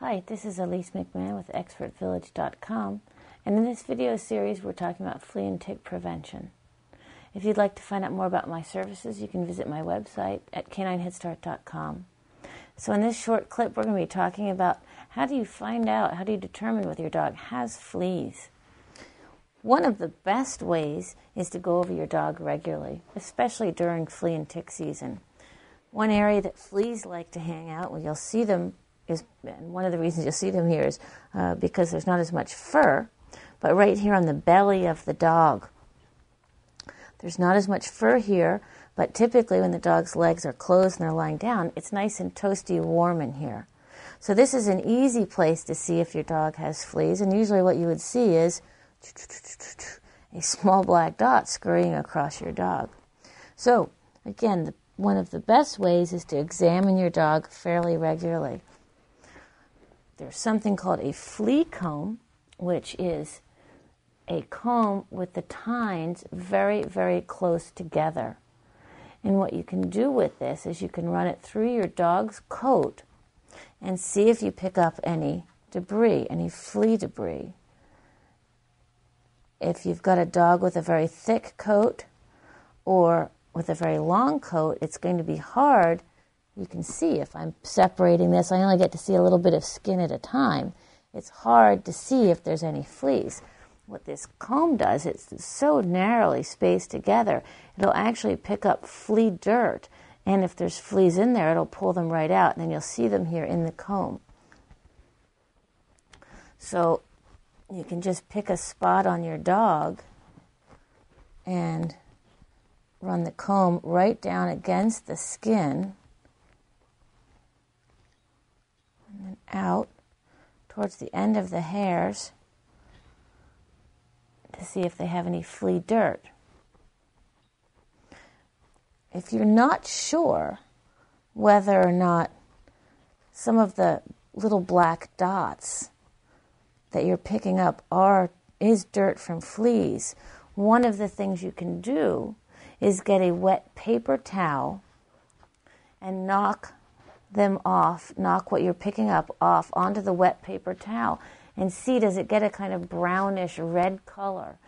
Hi, this is Elise McMahon with ExpertVillage.com, and in this video series we're talking about flea and tick prevention. If you'd like to find out more about my services, you can visit my website at canineheadstart.com. So in this short clip, we're going to be talking about how do you find out, how do you determine whether your dog has fleas. One of the best ways is to go over your dog regularly, especially during flea and tick season. One area that fleas like to hang out, well, you'll see them is, and one of the reasons you'll see them here is uh, because there's not as much fur, but right here on the belly of the dog. There's not as much fur here, but typically when the dog's legs are closed and they're lying down, it's nice and toasty warm in here. So this is an easy place to see if your dog has fleas, and usually what you would see is a small black dot scurrying across your dog. So again, the, one of the best ways is to examine your dog fairly regularly there's something called a flea comb, which is a comb with the tines very, very close together. And what you can do with this is you can run it through your dog's coat and see if you pick up any debris, any flea debris. If you've got a dog with a very thick coat or with a very long coat, it's going to be hard you can see if I'm separating this, I only get to see a little bit of skin at a time. It's hard to see if there's any fleas. What this comb does, it's so narrowly spaced together, it'll actually pick up flea dirt. And if there's fleas in there, it'll pull them right out, and then you'll see them here in the comb. So you can just pick a spot on your dog and run the comb right down against the skin and then out towards the end of the hairs to see if they have any flea dirt. If you're not sure whether or not some of the little black dots that you're picking up are is dirt from fleas, one of the things you can do is get a wet paper towel and knock them off, knock what you're picking up off onto the wet paper towel, and see does it get a kind of brownish red color.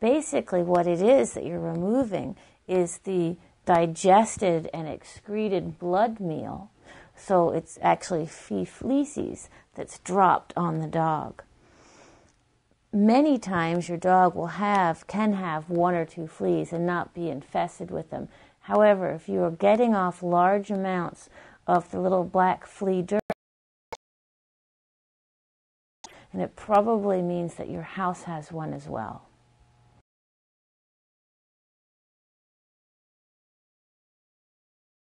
Basically, what it is that you're removing is the digested and excreted blood meal. So it's actually fee feces that's dropped on the dog. Many times your dog will have, can have one or two fleas and not be infested with them. However, if you are getting off large amounts of the little black flea dirt. And it probably means that your house has one as well.